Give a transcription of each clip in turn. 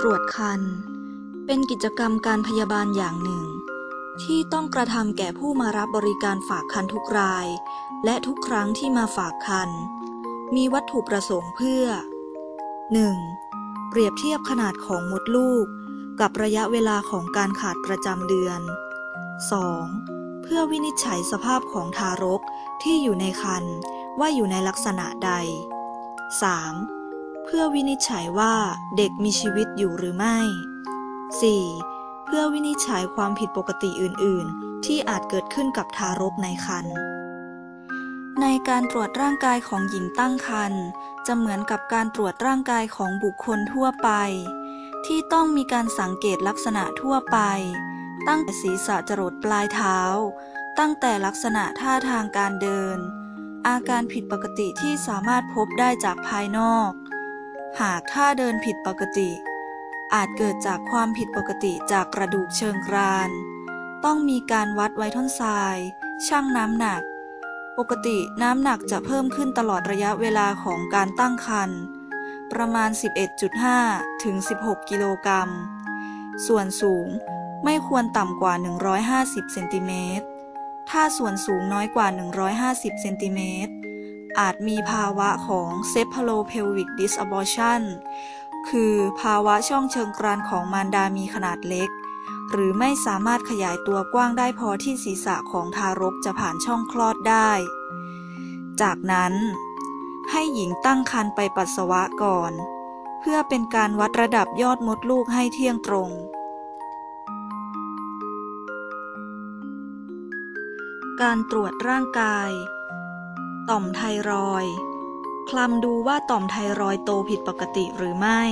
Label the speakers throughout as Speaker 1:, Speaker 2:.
Speaker 1: ตรวจคัน เป็นกิจกรรมการพยาบาลอย่างหนึ่ง ที่ต้องกระทำแก่ผู้มารับบริการฝากคันทุกราย และทุกครั้งที่มาฝากคัน มีวัตถุประสงค์เพื่อ 1. เปรียบเทียบขนาดของมดลูก กับระยะเวลาของการขาดประจำเดือน 2. เพื่อวินิจฉัยสภาพของทารกที่อยู่ในครรภ์ว่าอยู่ในลักษณะใด 3. เพื่อวินิจฉัยว่าเด็กมีชีวิตอยู่หรือไม่ 4. เพื่อวินิจฉัยความผิดปกติอื่น ๆ ที่อาจเกิดขึ้นกับทารกในครรภ์ในการตรวจร่างกายของหญิงตั้งครรภ์จะเหมือนกับการตรวจร่างกายของบุคคลทั่วไป ที่ต้องมีการสังเกตลักษณะทั่วไป ตั้งแต่ศีรษะจรดปลายเท้า ตั้งแต่ลักษณะท่าทางการเดิน อาการผิดปกติที่สามารถพบได้จากภายนอก หากท่าเดินผิดปกติ อาจเกิดจากความผิดปกติจากกระดูกเชิงกราน ต้องมีการวัดไวท่อนทราย ชั่งน้ำหนัก ปกติน้ำหนักจะเพิ่มขึ้นตลอดระยะเวลาของการตั้งครรภ์ประมาณ 11.5 ถึง 16 กิโลกรัม ส่วนสูงไม่ควรต่ำกว่า 150 เซนติเมตร ถ้าส่วนสูงน้อยกว่า 150 เซนติเมตร อาจมีภาวะของ cephalopelvic dysabortion คือภาวะช่องเชิงกรานของมารดามีขนาดเล็ก หรือไม่สามารถขยายตัวกว้างได้พอที่ศีรษะของทารกจะผ่านช่องคลอดได้ จากนั้น ให้หญิงตั้งครรภ์ไปปัสสาวะก่อน เพื่อเป็นการวัดระดับยอดมดลูกให้เที่ยงตรง การตรวจร่างกาย ต่อมไทรอยด์คลำดูว่าต่อมไทรอยโตผิดปกติหรือไม่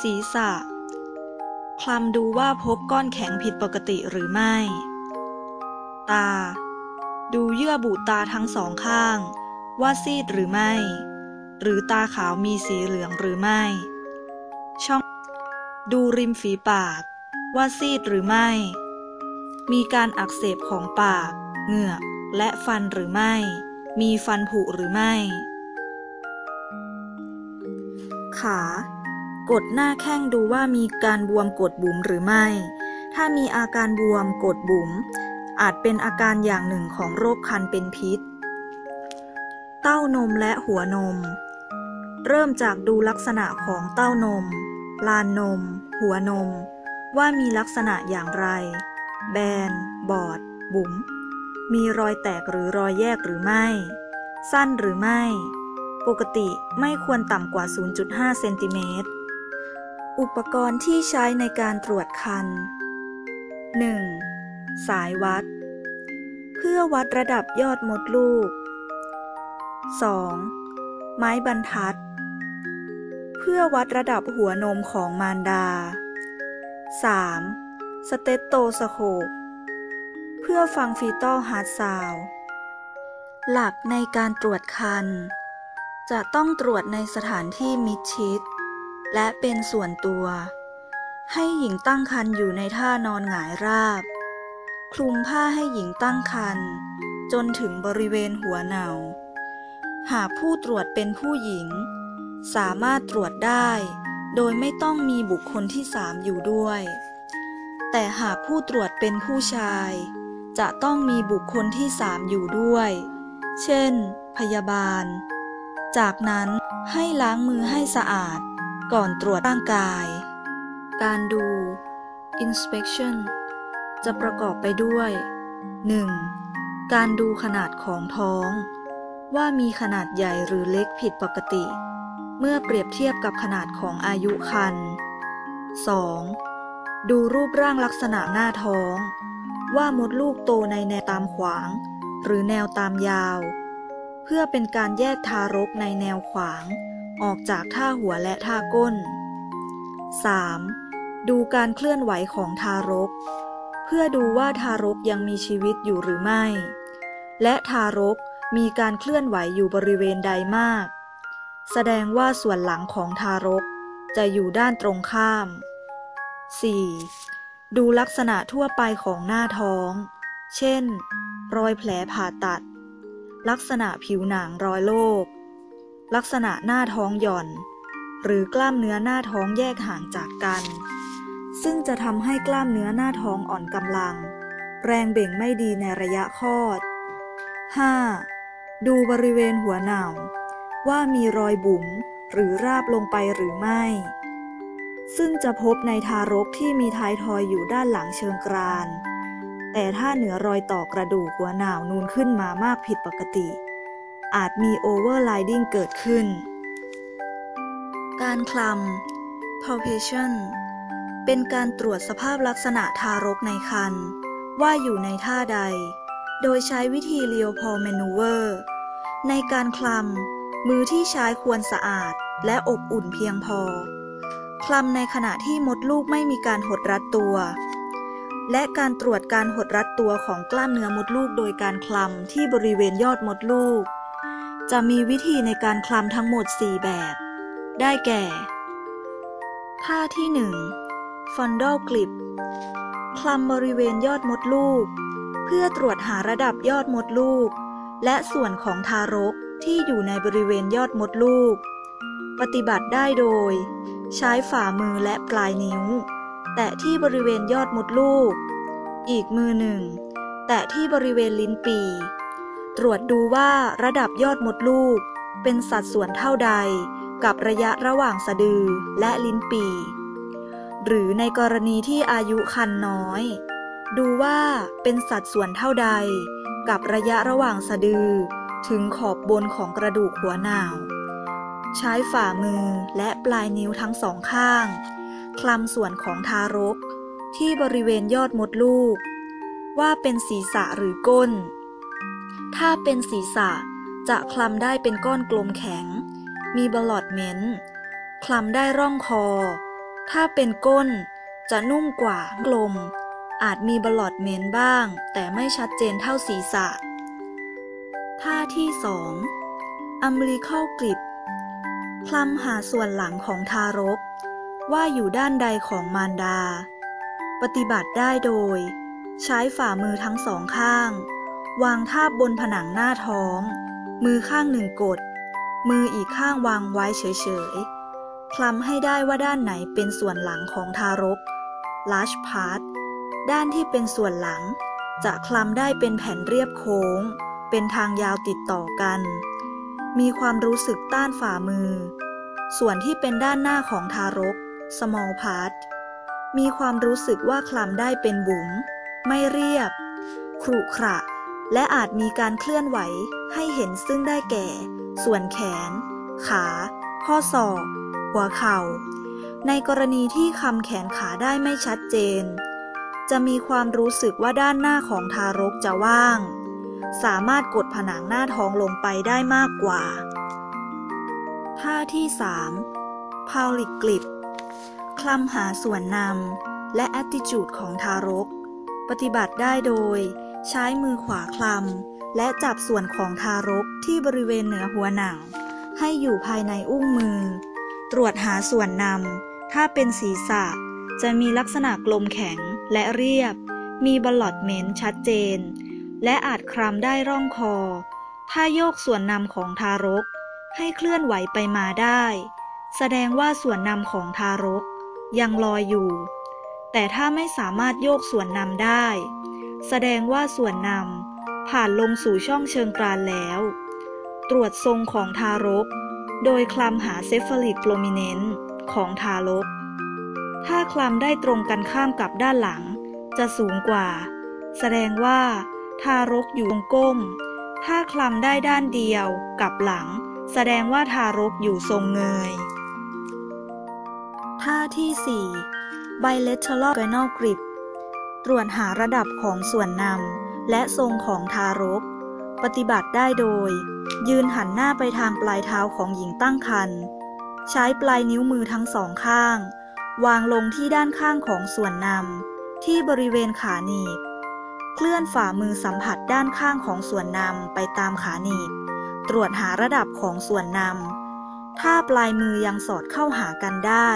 Speaker 1: ศีรษะ คลำดูว่าพบก้อนแข็งผิดปกติหรือไม่ ตา ดูเยื่อบุตาทั้งสองข้าง ว่าซีดหรือไม่ หรือตาขาวมีสีเหลืองหรือไม่ ช่อง ดูริมฝีปาก ว่าซีดหรือไม่ มีการอักเสบของปาก เหงือก และฟันหรือไม่ มีฟันผุหรือไม่ ขากดหน้าแข้งดูว่ามีการบวมกดบุ๋มหรือไม่ ถ้ามีอาการบวมกดบุ๋ม อาจเป็นอาการอย่างหนึ่งของโรคคันเป็นพิษ เต้านมและหัวนม เริ่มจากดูลักษณะของเต้านม ลานนม หัวนม ว่ามีลักษณะอย่างไร แบน บอด บุ๋ม มีรอยแตกหรือรอยแยกหรือไม่ สั้นหรือไม่ ปกติไม่ควรต่ำกว่า 0.5 เซนติเมตร อุปกรณ์ที่ใช้ในการตรวจคัน 1. สายวัด เพื่อวัดระดับยอดมดลูก 2. ไม้บรรทัด เพื่อวัดระดับหัวนมของมารดา 3. stethoscope เพื่อฟัง fetal heart sound หลักในการตรวจครรภ์ จะต้องตรวจในสถานที่มิดชิด และเป็นส่วนตัว ให้หญิงตั้งครรภ์อยู่ในท่านอนหงายราบ คลุมผ้าให้หญิงตั้งครรภ์จนถึงบริเวณหัวเหนาหากผู้ตรวจเป็นผู้หญิง สามารถตรวจได้ โดยไม่ต้องมีบุคคลที่สามอยู่ด้วย แต่หากผู้ตรวจเป็นผู้ชาย จะต้องมีบุคคลที่สามอยู่ด้วย เช่น พยาบาล จากนั้นให้ล้างมือให้สะอาด ก่อนตรวจร่างกาย การดู inspection จะประกอบไปด้วย 1. การดูขนาดของท้อง ว่ามีขนาดใหญ่หรือเล็กผิดปกติ เมื่อเปรียบเทียบกับขนาดของอายุครรภ์ 2. ดูรูปร่างลักษณะหน้าท้อง ว่ามดลูกโตในแนวตามขวาง หรือแนวตามยาว เพื่อเป็นการแยกทารกในแนวขวาง ออกจากท่าหัวและท่าก้น 3. ดูการเคลื่อนไหวของทารก เพื่อดูว่าทารกยังมีชีวิตอยู่หรือไม่ และทารกมีการเคลื่อนไหวอยู่บริเวณใดมาก แสดงว่าส่วนหลังของทารกจะอยู่ด้านตรงข้าม 4. ดูลักษณะทั่วไปของหน้าท้อง เช่น รอยแผลผ่าตัด ลักษณะผิวหนังรอยโรค ลักษณะหน้าท้องหย่อน หรือกล้ามเนื้อหน้าท้องแยกห่างจากกัน ซึ่งจะทำให้กล้ามเนื้อหน้าท้องอ่อนกำลัง แรงเบ่งไม่ดีในระยะคลอด 5. ดูบริเวณหัวเหน่า ว่ามีรอยบุ๋มหรือราบลงไปหรือไม่ ซึ่งจะพบในทารกที่มีท้ายทอยอยู่ด้านหลังเชิงกราน แต่ถ้าเหนือรอยต่อกระดูกหัวหนาวนูนขึ้นมามากผิดปกติ อาจมี overriding เกิดขึ้น การคลำ palpation เป็นการตรวจสภาพลักษณะทารกในครรภ์ว่าอยู่ในท่าใด โดยใช้วิธี Leopold maneuver ในการคลำ มือที่ใช้ควรสะอาดและอบอุ่นเพียงพอ คลำในขณะที่มดลูกไม่มีการหดรัดตัว และการตรวจการหดรัดตัวของกล้ามเนื้อมดลูกโดยการคลำที่บริเวณยอดมดลูก จะมีวิธีในการคลำทั้งหมด 4 แบบ ได้แก่ ท่าที่ 1 fondle clip คลำบริเวณยอดมดลูก เพื่อตรวจหาระดับยอดมดลูก และส่วนของทารกที่อยู่ในบริเวณยอดมดลูก ปฏิบัติได้โดย ใช้ฝ่ามือและปลายนิ้ว แตะที่บริเวณยอดมดลูก อีกมือหนึ่ง แตะที่บริเวณลิ้นปีตรวจดูว่าระดับยอดมดลูก เป็นสัดส่วนเท่าใดกับระยะระหว่างสะดือและลิ้นปี หรือในกรณีที่อายุคันน้อย ดูว่าเป็นสัดส่วนเท่าใด กับระยะระหว่างสะดือ ถึงขอบบนของกระดูกหัวหนาว ใช้ฝ่ามือและปลายนิ้วทั้งสองข้าง คลำส่วนของทารก ที่บริเวณยอดมดลูก ว่าเป็นศีรษะหรือก้น ถ้าเป็นศีรษะจะคลำได้เป็นก้อนกลมแข็ง มีบลอดเม้นคลำได้ร่องคอ ถ้าเป็นก้นจะนุ่มกว่ากลม อาจมีบลอดเม้นบ้าง แต่ไม่ชัดเจนเท่าศีรษะ ท่าที่สอง คลำหาส่วนหลังของทารก ว่าอยู่ด้านใดของมารดา ปฏิบัติได้โดย ใช้ฝ่ามือทั้งสองข้าง วางทาบบนผนังหน้าท้อง มือข้างหนึ่งกด มืออีกข้างวางไว้เฉยๆ คลำให้ได้ว่าด้านไหนเป็นส่วนหลังของทารก large part ด้านที่เป็นส่วนหลัง จะคลำได้เป็นแผ่นเรียบโค้ง เป็นทางยาวติดต่อกัน มีความรู้สึกต้านฝ่ามือ ส่วนที่เป็นด้านหน้าของทารก small part มีความรู้สึกว่าคลำได้เป็นบุ๋ม ไม่เรียบ ครุขระ และอาจมีการเคลื่อนไหวให้เห็นซึ่งได้แก่ ส่วนแขน ขา ข้อศอก หัวเข่า ในกรณีที่คำแขนขาได้ไม่ชัดเจน จะมีความรู้สึกว่าด้านหน้าของทารกจะว่าง สามารถกดผนังหน้าท้องลงไปได้มากกว่า ท่าที่ 3 พาวลิกกลิปคลำหาส่วนนำและ attitude ของทารก ปฏิบัติได้โดย ใช้มือขวาคลำและจับส่วนของทารกที่บริเวณเหนือหัวหนัง ให้อยู่ภายในอุ้งมือ ตรวจหาส่วนนำถ้าเป็นศีรษะ จะมีลักษณะกลมแข็งและเรียบ มีบอลอดเมนชัดเจน และอาจคลำได้ร่องคอ ถ้าโยกส่วนนำของทารกให้เคลื่อนไหวไปมาได้ แสดงว่าส่วนนำของทารกยังลอยอยู่ แต่ถ้าไม่สามารถโยกส่วนนำได้ แสดงว่าส่วนนำผ่านลงสู่ช่องเชิงกรานแล้ว ตรวจทรงของทารก โดยคลำหาเซฟาลิกโปรมิเนนต์ของทารก ถ้าคลำได้ตรงกันข้ามกับด้านหลัง จะสูงกว่า แสดงว่า ทารกอยู่ตรงก้ม ถ้าคลำได้ด้านเดียวกับหลัง แสดงว่าทารกอยู่ทรงเงย ท่าที่ 4 bilateral spinal grip ตรวจหาระดับของส่วนนำและทรงของทารก ปฏิบัติได้โดย ยืนหันหน้าไปทางปลายเท้าของหญิงตั้งครรภ์ใช้ปลายนิ้วมือทั้งสองข้าง วางลงที่ด้านข้างของส่วนนำที่บริเวณขาหนีบ เคลื่อนฝ่ามือสัมผัสด้านข้างของส่วนนำไปตามขาหนีบ ตรวจหาระดับของส่วนนำ ถ้าปลายมือยังสอดเข้าหากันได้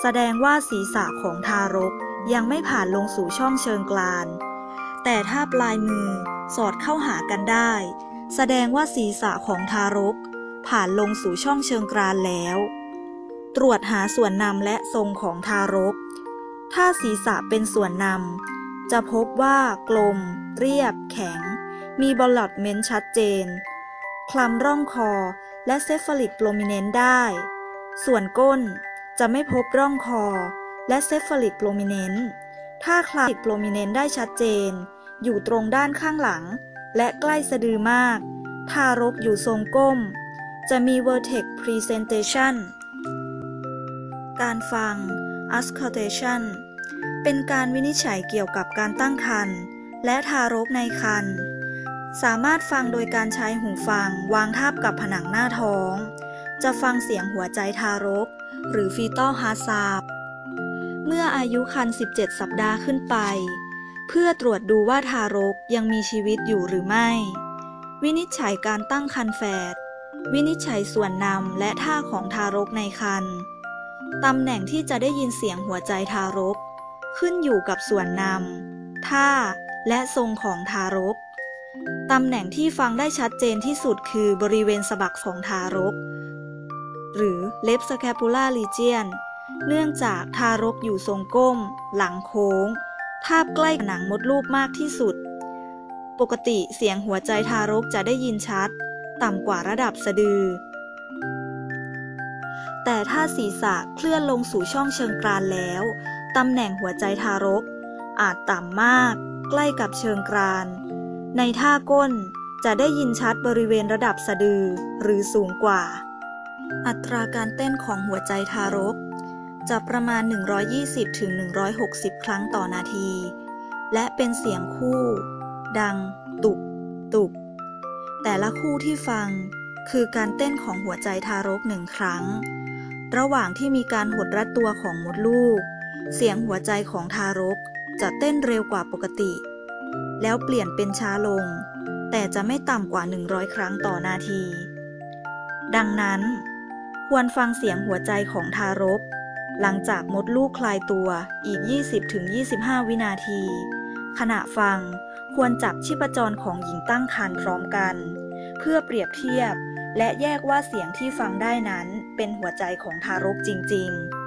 Speaker 1: แสดงว่าศีรษะของทารกยังไม่ผ่านลงสู่ช่องเชิงกราน แต่ถ้าปลายมือสอดเข้าหากันได้ แสดงว่าศีรษะของทารก ผ่านลงสู่ช่องเชิงกรานแล้ว ตรวจหาส่วนนำและทรงของทารก ถ้าศีรษะเป็นส่วนนำ จะพบว่ากลม เรียบ แข็ง มีบอลลอดเมนต์ชัดเจน คลำร่องคอและเซฟลิกโปรมิเนนต์ได้ ส่วนก้นจะไม่พบร่องคอและเซฟลิกโปรมิเนนต์ถ้าคลาสโปรมิเนนต์ได้ชัดเจน อยู่ตรงด้านข้างหลัง และใกล้สะดือมาก ทารกอยู่ทรงก้ม จะมี vertex presentation การฟัง auscultation เป็นการวินิจฉัยเกี่ยวกับการตั้งครรภ์และทารกในครรภ์สามารถฟังโดยการใช้หูฟังวางทาบกับผนังหน้าท้อง จะฟังเสียงหัวใจทารก หรือ fetal heart sound เมื่ออายุครรภ์17 สัปดาห์ขึ้นไป เพื่อตรวจดูว่าทารกยังมีชีวิตอยู่หรือไม่ วินิจฉัยการตั้งครรภ์แฝดวินิจฉัยส่วนนำและท่าของทารกในครรภ์ตำแหน่งที่จะได้ยินเสียงหัวใจทารก ขึ้นอยู่กับส่วนนำท่า และทรงของทารก ตำแหน่งที่ฟังได้ชัดเจนที่สุดคือบริเวณสะบักของทารก หรือ left scapular region เนื่องจากทารกอยู่ทรงก้ม หลังโค้ง ทาบใกล้หนังมดลูกมากที่สุด ปกติเสียงหัวใจทารกจะได้ยินชัด ต่ำกว่าระดับสะดือแต่ถ้าศีรษะเคลื่อนลงสู่ช่องเชิงกรานแล้ว ตำแหน่งหัวใจทารก อาจต่ำมาก ใกล้กับเชิงกราน ในท่าก้นจะได้ยินชัดบริเวณระดับสะดือหรือสูงกว่า อัตราการเต้นของหัวใจทารก จะประมาณ 120-160 ครั้งต่อนาที และเป็นเสียงคู่ ดัง ตุบ ตุบ แต่ละคู่ที่ฟังคือการเต้นของหัวใจทารกหนึ่งครั้ง ระหว่างที่มีการหดรัดตัวของมดลูก เสียงหัวใจของทารกจะเต้นเร็วกว่าปกติ แล้วเปลี่ยนเป็นช้าลง แต่จะไม่ต่ำกว่า 100 ครั้งต่อนาที ดังนั้น ควรฟังเสียงหัวใจของทารก หลังจากมดลูกคลายตัวอีก 20-25 วินาที ขณะฟังควรจับชีพจรของหญิงตั้งครรภ์พร้อมกัน เพื่อเปรียบเทียบและแยกว่าเสียงที่ฟังได้นั้นเป็นหัวใจของทารกจริง ๆ